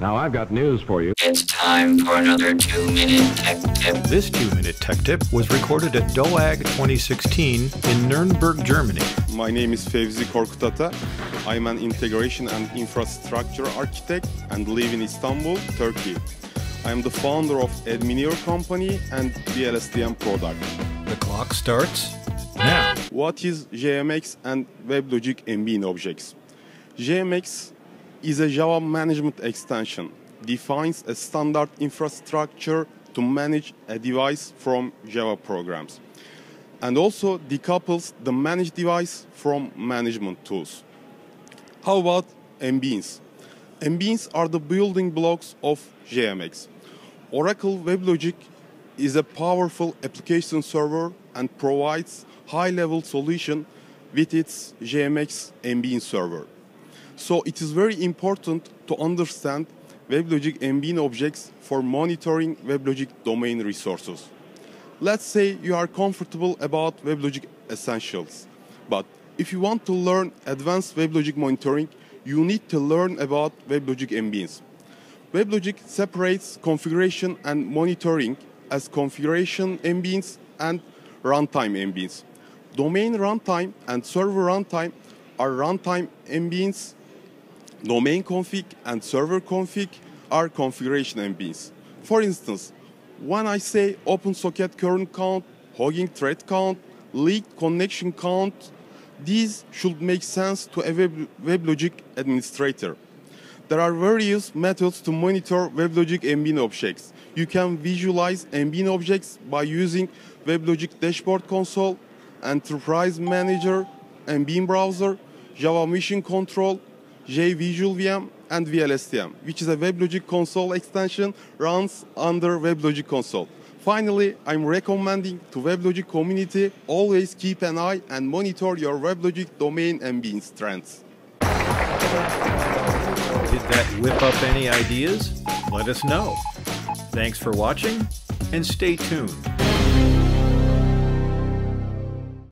Now I've got news for you. It's time for another two minute tech tip. This two minute tech tip was recorded at DOAG 2016 in Nuremberg, Germany. My name is Fevzi Korkutata. I'm an integration and infrastructure architect and live in Istanbul, Turkey. I am the founder of Admineer company and WLSDM product. The clock starts now. What is JMX and WebLogic MBean objects? JMX is a Java management extension, defines a standard infrastructure to manage a device from Java programs, and also decouples the managed device from management tools. How about MBeans? MBeans are the building blocks of JMX. Oracle WebLogic is a powerful application server and provides high-level solution with its JMX MBean server. So it is very important to understand WebLogic MBean objects for monitoring WebLogic domain resources. Let's say you are comfortable about WebLogic essentials, but if you want to learn advanced WebLogic monitoring, you need to learn about WebLogic MBeans. WebLogic separates configuration and monitoring as configuration MBeans and runtime MBeans. Domain runtime and server runtime are runtime MBeans domain config and server config are configuration MBeans. For instance, when I say open socket current count, hogging thread count, leaked connection count, these should make sense to a Web, WebLogic administrator. There are various methods to monitor WebLogic MBean objects. You can visualize MBean objects by using WebLogic Dashboard Console, Enterprise Manager, MBean Browser, Java Mission Control, JVisualVM, and WLSDM, which is a WebLogic console extension runs under WebLogic console. Finally, I'm recommending to WebLogic community always keep an eye and monitor your WebLogic domain MBeans trends. Did that whip up any ideas? Let us know. Thanks for watching and stay tuned.